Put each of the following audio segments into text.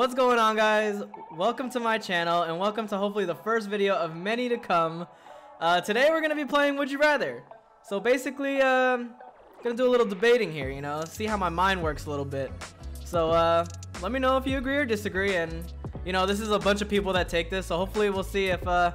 What's going on guys? Welcome to my channel and welcome to hopefully the first video of many to come. Uh, today we're going to be playing Would You Rather. So basically, um, gonna do a little debating here, you know, see how my mind works a little bit. So uh, let me know if you agree or disagree and, you know, this is a bunch of people that take this, so hopefully we'll see if uh,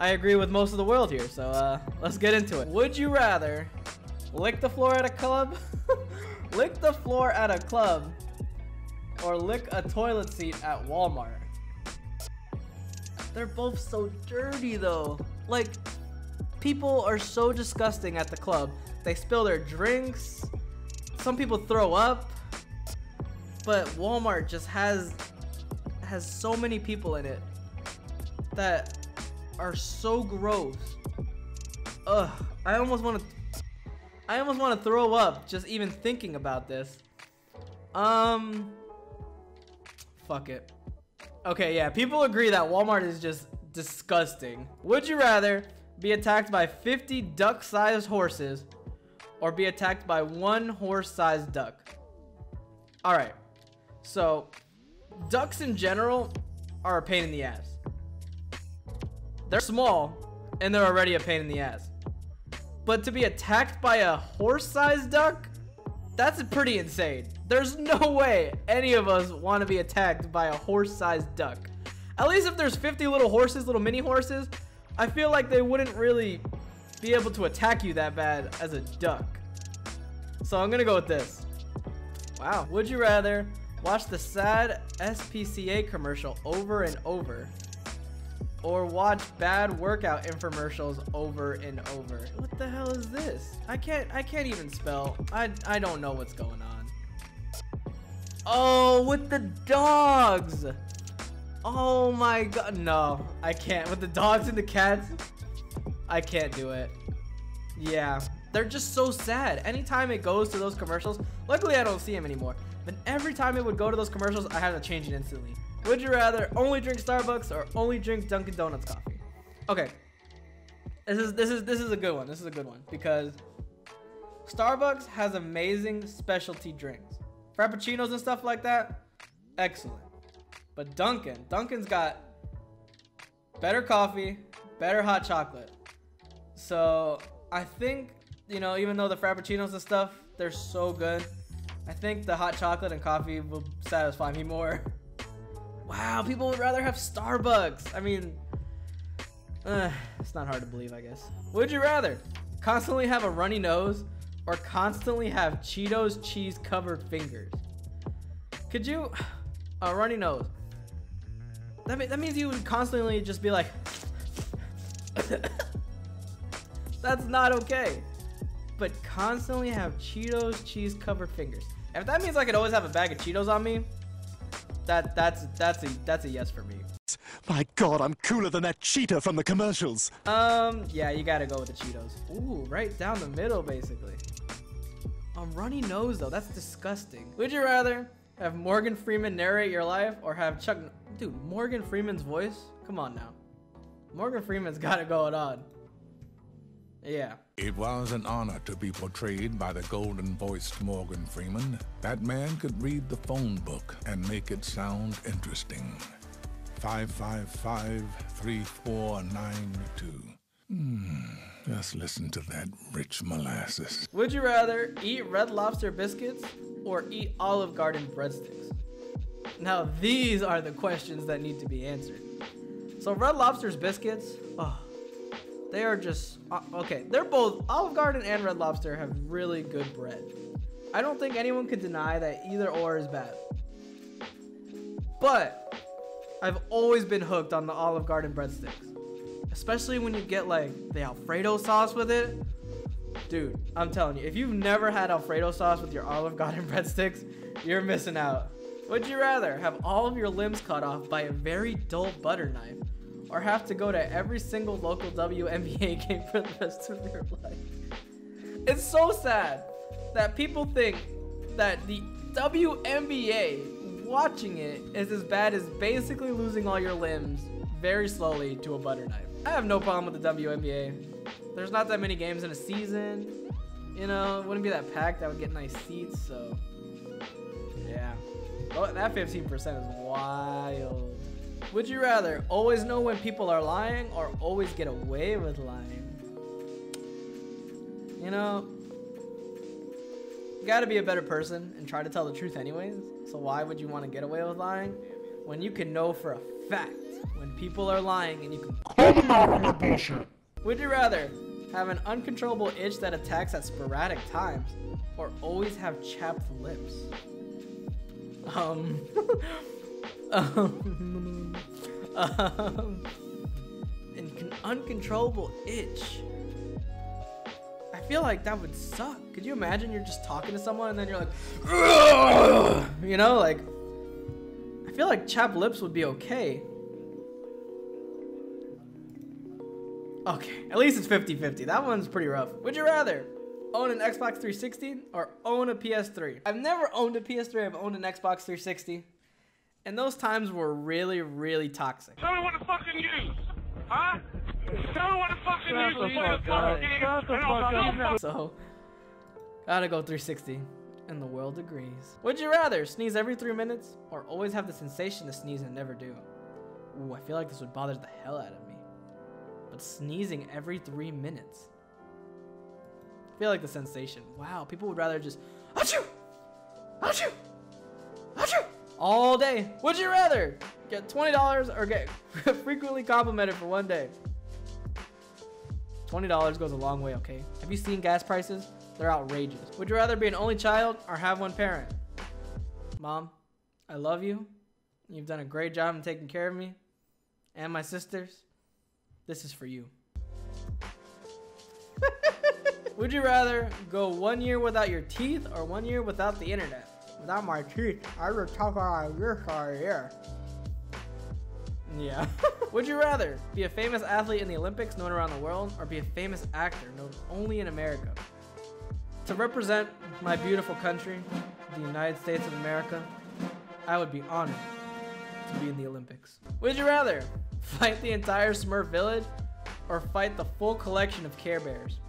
I agree with most of the world here. So uh, let's get into it. Would you rather lick the floor at a club? lick the floor at a club or lick a toilet seat at Walmart. They're both so dirty though. Like, people are so disgusting at the club. They spill their drinks. Some people throw up. But Walmart just has has so many people in it that are so gross. Ugh, I almost want to I almost want to throw up just even thinking about this. Um Fuck it. Okay, yeah, people agree that Walmart is just disgusting. Would you rather be attacked by 50 duck-sized horses or be attacked by one horse-sized duck? Alright, so ducks in general are a pain in the ass. They're small and they're already a pain in the ass. But to be attacked by a horse-sized duck, that's pretty insane. There's no way any of us want to be attacked by a horse-sized duck. At least if there's 50 little horses, little mini horses, I feel like they wouldn't really be able to attack you that bad as a duck. So I'm gonna go with this. Wow. Would you rather watch the sad SPCA commercial over and over or watch bad workout infomercials over and over? What the hell is this? I can't I can't even spell. I I don't know what's going on. Oh, with the dogs. Oh my god. No, I can't. With the dogs and the cats, I can't do it. Yeah, they're just so sad. Anytime it goes to those commercials, luckily I don't see them anymore. But every time it would go to those commercials, I had to change it instantly. Would you rather only drink Starbucks or only drink Dunkin' Donuts coffee? Okay. This is this is this is a good one. This is a good one because Starbucks has amazing specialty drinks. Frappuccinos and stuff like that, excellent. But Dunkin', Dunkin's got better coffee, better hot chocolate. So I think, you know, even though the Frappuccinos and stuff, they're so good, I think the hot chocolate and coffee will satisfy me more. Wow, people would rather have Starbucks. I mean, uh, it's not hard to believe, I guess. Would you rather constantly have a runny nose or constantly have Cheetos cheese covered fingers. Could you, a runny nose. That, that means you would constantly just be like, that's not okay. But constantly have Cheetos cheese covered fingers. If that means I could always have a bag of Cheetos on me, that that's that's a that's a yes for me. My god, I'm cooler than that cheetah from the commercials. Um, yeah, you gotta go with the Cheetos. Ooh, right down the middle, basically. A runny nose, though. That's disgusting. Would you rather have Morgan Freeman narrate your life or have Chuck... Dude, Morgan Freeman's voice? Come on now. Morgan Freeman's got it going on. Yeah. It was an honor to be portrayed by the golden-voiced Morgan Freeman. That man could read the phone book and make it sound interesting. 555-3492. Hmm, just listen to that rich molasses. Would you rather eat Red Lobster biscuits or eat Olive Garden breadsticks? Now, these are the questions that need to be answered. So, Red Lobster's biscuits, oh, they are just, uh, okay, they're both, Olive Garden and Red Lobster have really good bread. I don't think anyone could deny that either or is bad. But, I've always been hooked on the Olive Garden breadsticks. Especially when you get like the Alfredo sauce with it. Dude, I'm telling you, if you've never had Alfredo sauce with your Olive Garden breadsticks, you're missing out. Would you rather have all of your limbs cut off by a very dull butter knife or have to go to every single local WNBA game for the rest of your life? It's so sad that people think that the WNBA watching it is as bad as basically losing all your limbs very slowly to a butter knife. I have no problem with the WNBA. There's not that many games in a season. You know, it wouldn't be that packed. I would get nice seats, so yeah. Oh, that 15% is wild. Would you rather always know when people are lying or always get away with lying? You know, you gotta be a better person and try to tell the truth anyways. So why would you want to get away with lying when you can know for a fact when people are lying and you can Call them out on their bullshit. would you rather have an uncontrollable itch that attacks at sporadic times or always have chapped lips? Um, um, um an con- uncontrollable itch. I feel like that would suck. Could you imagine you're just talking to someone and then you're like, you know, like, I feel like chapped lips would be okay. Okay, at least it's 50 50. That one's pretty rough. Would you rather own an Xbox 360 or own a PS3? I've never owned a PS3, I've owned an Xbox 360. And those times were really, really toxic. Tell me what the fuck you use. Huh? Tell me what the fuck you use. Shut the play a fuck up. fucking game. The and fuck I'll- So, gotta go 360. And the world agrees. Would you rather sneeze every three minutes or always have the sensation to sneeze and never do? Ooh, I feel like this would bother the hell out of me. But sneezing every three minutes. I feel like the sensation. Wow, people would rather just achoo, achoo, achoo all day. Would you rather get twenty dollars or get frequently complimented for one day? Twenty dollars goes a long way. Okay. Have you seen gas prices? They're outrageous. Would you rather be an only child or have one parent? Mom, I love you. You've done a great job in taking care of me and my sisters. This is for you. Would you rather go one year without your teeth or one year without the internet? Without my teeth, I would talk about this all year. Yeah. Would you rather be a famous athlete in the Olympics known around the world or be a famous actor known only in America? To represent my beautiful country, the United States of America, I would be honored to be in the Olympics. Would you rather fight the entire Smurf village or fight the full collection of Care Bears?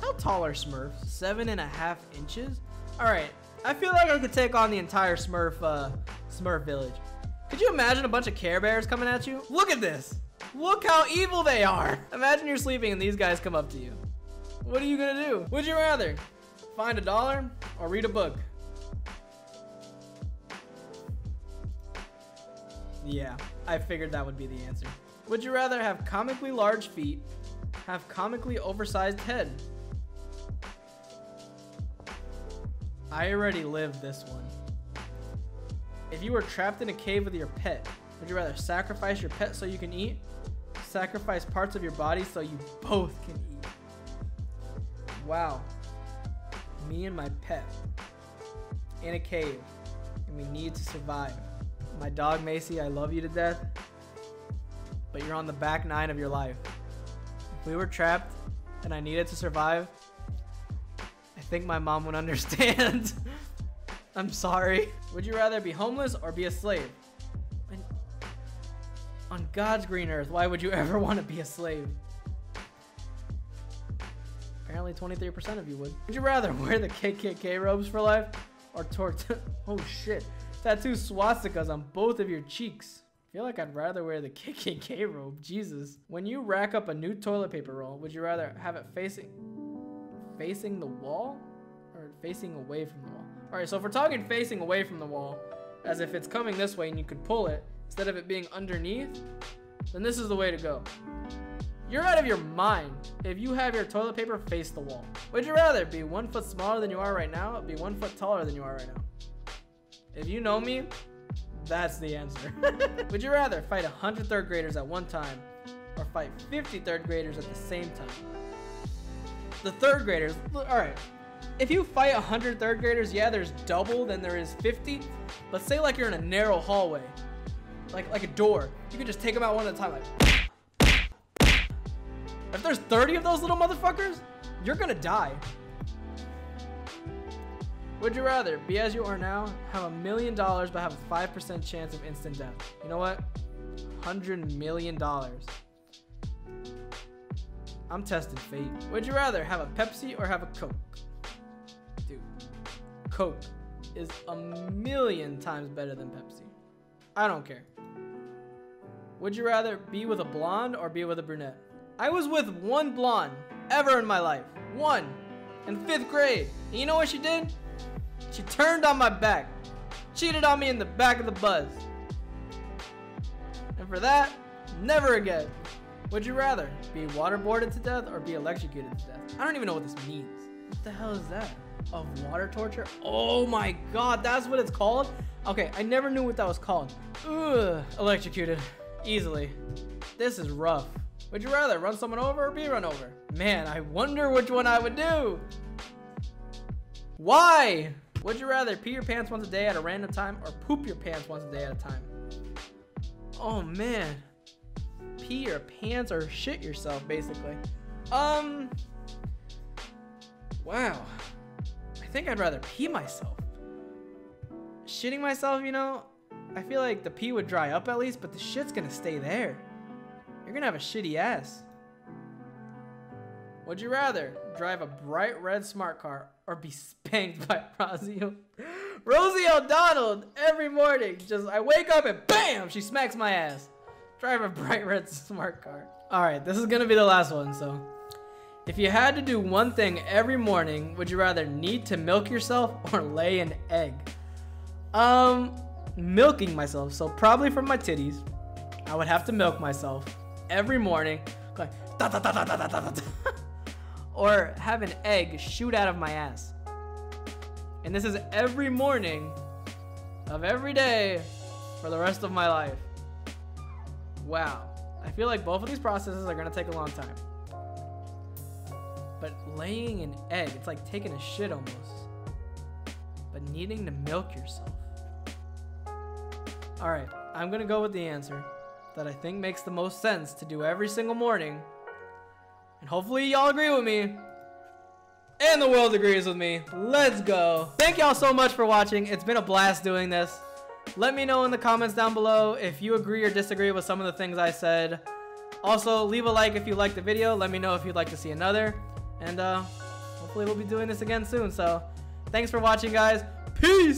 How tall are Smurfs? Seven and a half inches? Alright, I feel like I could take on the entire Smurf, uh, Smurf village. Could you imagine a bunch of Care Bears coming at you? Look at this! Look how evil they are! Imagine you're sleeping and these guys come up to you. What are you gonna do? Would you rather find a dollar or read a book? Yeah, I figured that would be the answer. Would you rather have comically large feet, have comically oversized head? I already lived this one. If you were trapped in a cave with your pet, would you rather sacrifice your pet so you can eat? Sacrifice parts of your body so you both can eat. Wow. Me and my pet in a cave and we need to survive. My dog Macy, I love you to death, but you're on the back nine of your life. If we were trapped and I needed to survive, think my mom would understand. I'm sorry. Would you rather be homeless or be a slave? And on God's green earth, why would you ever want to be a slave? Apparently 23% of you would. Would you rather wear the KKK robes for life or tort- Oh shit. Tattoo swastikas on both of your cheeks. I feel like I'd rather wear the KKK robe. Jesus. When you rack up a new toilet paper roll, would you rather have it facing facing the wall or facing away from the wall? All right, so if we're talking facing away from the wall, as if it's coming this way and you could pull it instead of it being underneath, then this is the way to go. You're out of your mind if you have your toilet paper face the wall. Would you rather be one foot smaller than you are right now, or be one foot taller than you are right now? If you know me, that's the answer. Would you rather fight 100 third graders at one time, or fight 50 third graders at the same time? The third graders, all right. If you fight 100 third graders, yeah, there's double than there is 50. But say like you're in a narrow hallway, like like a door, you can just take them out one at a time. Like, if there's 30 of those little motherfuckers, you're gonna die. Would you rather be as you are now, have a million dollars but have a 5% chance of instant death? You know what? $100 million. I'm testing fate. Would you rather have a Pepsi or have a Coke? Coke. is a million times better than Pepsi. I don't care. Would you rather be with a blonde or be with a brunette? I was with one blonde ever in my life. One. In fifth grade. And you know what she did? She turned on my back. Cheated on me in the back of the bus. And for that, never again. Would you rather be waterboarded to death or be electrocuted to death? I don't even know what this means. What the hell is that? Of water torture? Oh my god, that's what it's called? Okay, I never knew what that was called. Ugh, electrocuted. Easily. This is rough. Would you rather run someone over or be run over? Man, I wonder which one I would do. Why? Would you rather pee your pants once a day at a random time or poop your pants once a day at a time? Oh man. Pee your pants or shit yourself, basically. Um. Wow. I think I'd rather pee myself. Shitting myself, you know, I feel like the pee would dry up at least, but the shit's gonna stay there. You're gonna have a shitty ass. Would you rather drive a bright red smart car or be spanked by Rosie? Rosie O'Donnell every morning. Just I wake up and bam, she smacks my ass. Drive a bright red smart car. All right, this is gonna be the last one. So, if you had to do one thing every morning, would you rather need to milk yourself or lay an egg? Um, milking myself. So probably from my titties, I would have to milk myself every morning, or have an egg shoot out of my ass. And this is every morning of every day for the rest of my life. Wow. I feel like both of these processes are gonna take a long time. But laying an egg, it's like taking a shit almost. But needing to milk yourself. Alright, I'm gonna go with the answer that I think makes the most sense to do every single morning. And hopefully y'all agree with me. And the world agrees with me. Let's go. Thank y'all so much for watching. It's been a blast doing this. Let me know in the comments down below if you agree or disagree with some of the things I said. Also, leave a like if you liked the video. Let me know if you'd like to see another. And uh, hopefully we'll be doing this again soon. So, thanks for watching, guys. Peace!